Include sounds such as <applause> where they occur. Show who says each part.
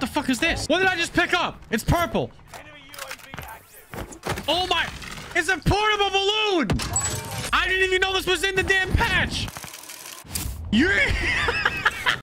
Speaker 1: What the fuck is this? What did I just pick up? It's purple. Oh my. It's a portable balloon. I didn't even know this was in the damn patch. You <laughs>